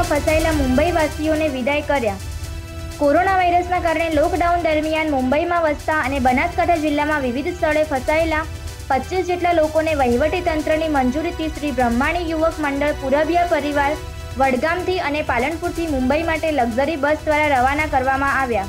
લોકડાઉનમાં ફસાયેલા મુંબઈવાસીઓને વિદાય કર્યા. કોરોના વાયરસના કારણે લોકડાઉન દરમિયાન મુંબઈમાં વસતા અને બનાસકાંઠા જિલ્લામાં વિવિધ સ્થળે ફસાયેલા પચીસ જેટલા લોકોને વહીવટી તંત્રની મંજૂરીથી શ્રી બ્રહ્માણી યુવક મંડળ પુરબિયા પરિવાર વડગામથી અને પાલનપુરથી મુંબઈ માટે લક્ઝરી બસ દ્વારા રવાના કરવામાં આવ્યા.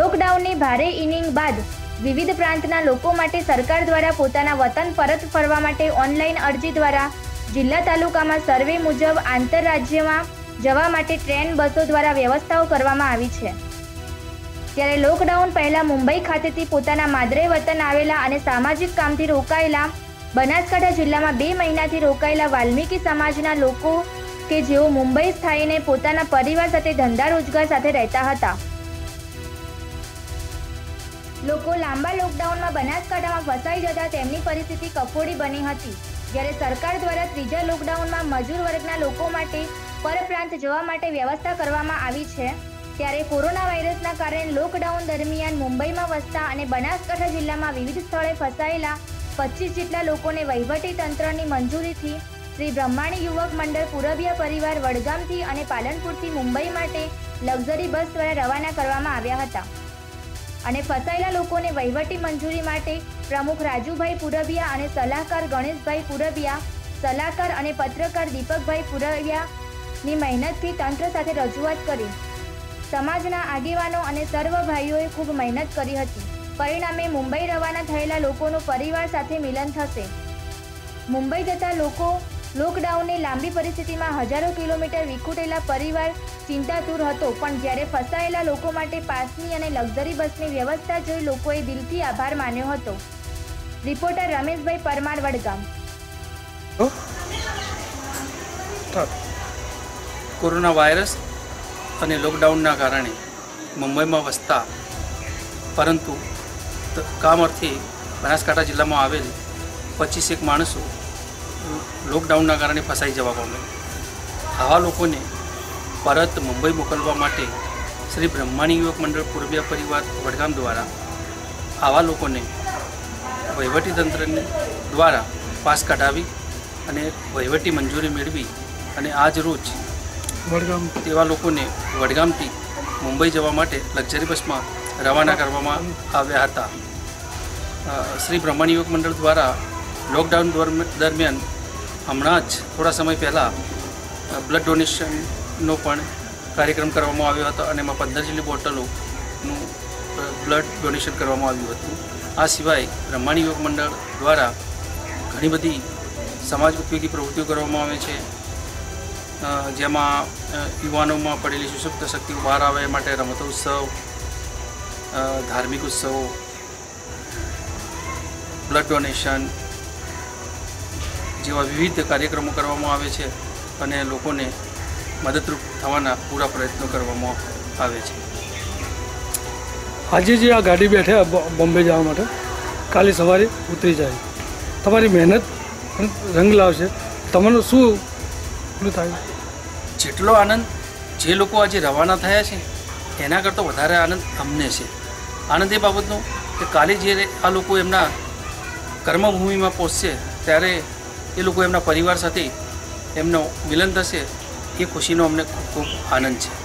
લોકડાઉનની ભારે ઇનિંગ બાદ વિવિધ પ્રાંતના લોકો માટે સરકાર દ્વારા પોતાના વતન પરત ફરવા માટે ઓનલાઈન અરજી દ્વારા જિલ્લા તાલુકામાં સર્વે મુજબ આંતરરાજ્યમાં જવા માટે ટ્રેન, બસો દ્વારા વ્યવસ્થાઓ કરવામાં આવી છે. ત્યારે લોકડાઉન પહેલા મુંબઈ ખાતેથી પોતાના માદરે વતન આવેલા અને સામાજિક કામથી રોકાયેલા બનાસકાંઠા જિલ્લામાં બે મહિનાથી રોકાયેલા વાલ્મીકી સમાજના લોકો કે જેઓ મુંબઈ સ્થાયીને પોતાના પરિવાર સાથે ધંધા રોજગાર સાથે રહેતા હતા. લોકો લાંબા લોકડાઉનમાં બનાસકાંઠામાં ફસાઈ જતા તેમની પરિસ્થિતિ કફોડી બની હતી. જ્યારે સરકાર દ્વારા ત્રીજા લોકડાઉનમાં મજૂર વર્ગના લોકો માટે પરપ્રાંત જવા માટે વ્યવસ્થા કરવામાં આવી છે, ત્યારે કોરોના વાયરસના કારણે લોકડાઉન દરમિયાન મુંબઈમાં વસતા અને બનાસકાંઠા જિલ્લામાં વિવિધ સ્થળે ફસાયેલા પચીસ જેટલા લોકોને વહીવટી તંત્રની મંજૂરીથી શ્રી બ્રહ્માણી યુવક મંડળ પુરબિયા પરિવાર વડગામથી અને પાલનપુરથી મુંબઈ માટે લક્ઝરી બસ દ્વારા રવાના કરવામાં આવ્યા હતા. અને ફસાયેલા લોકોને વહીવટી મંજૂરી માટે પ્રમુખ રાજુભાઈ પુરબિયા અને સલાહકાર ગણેશભાઈ પુરબિયા સલાહકાર અને પત્રકાર દીપકભાઈ પુરબિયાની મહેનતથી તંત્ર સાથે રજૂઆત કરી. સમાજના આગેવાનો અને સર્વ ભાઈઓએ ખૂબ મહેનત કરી હતી. પરિણામે મુંબઈ રવાના થયેલા લોકોનું પરિવાર સાથે મિલન થશે. મુંબઈ જતા લોકો લોકડાઉનની લાંબી પરિસ્થિતિમાં હજારો કિલોમીટર વિખૂટેલા પરિવાર ચિંતાતુર હતો, પણ જ્યારે ફસાયેલા લોકો માટે પાસની અને લક્ઝરી બસની વ્યવસ્થા જોઈ લોકોએ દિલથી આભાર માન્યો હતો. Reporter Rameshbhai Parmar Vadgam. Corona virus અને લોકડાઉનના કારણે મુંબઈમાં વસતા, પરંતુ કામ અર્થે બનાસકાંઠા જિલ્લામાં આવેલ પચીસેક માણસો લોકડાઉનના કારણે ફસાઈ જવા પામે આવા લોકોને પરત મુંબઈ મોકલવા માટે શ્રી બ્રહ્માણી યુવક મંડળ પૂર્વીય પરિવાર વડગામ દ્વારા આવા લોકોને વહીવટીતંત્ર દ્વારા પાસ કઢાવી અને વહીવટી મંજૂરી મેળવી અને આજ રોજ વડગામ. તેવા લોકોને વડગામથી મુંબઈ જવા માટે લક્ઝરી બસમાં રવાના કરવામાં આવ્યા હતા. શ્રી બ્રહ્માણી યુવક મંડળ દ્વારા લોકડાઉન દરમ- દરમિયાન હમણાં જ થોડા સમય પહેલાં બ્લડ ડોનેશનનો પણ કાર્યક્રમ કરવામાં આવ્યો હતો અને એમાં પંદર જેટલી બોટલોનું બ્લડ ડોનેશન કરવામાં આવ્યું હતું. આ સિવાય બ્રહ્માણી યુવક મંડળ દ્વારા ઘણી બધી સમાજ ઉપયોગી પ્રવૃત્તિઓ કરવામાં આવે છે. જેમાં યુવાનોમાં પડેલી સુષુપ્ત શક્તિઓ બહાર આવે માટે રમતોત્સવ ધાર્મિક ઉત્સવો બ્લડ ડોનેશન જેવા વિવિધ કાર્યક્રમો કરવામાં આવે છે અને લોકોને મદદરૂપ થવાના પૂરા પ્રયત્નો કરવામાં આવે છે. આજે જે આ ગાડી બેઠે બોમ્બે જવા માટે કાલે સવારે ઉતરી જાય. તમારી મહેનત રંગ લાવશે. તમારું શું પેલું થાય? જેટલો આનંદ જે લોકો આજે રવાના થયા છે એના કરતાં વધારે આનંદ અમને છે. આનંદ એ બાબતનો કે કાલે જ્યારે આ લોકો એમના કર્મભૂમિમાં પહોંચશે ત્યારે એ લોકો એમના પરિવાર સાથે એમનો મિલન થશે એ ખુશીનો અમને ખૂબ ખૂબ આનંદ છે.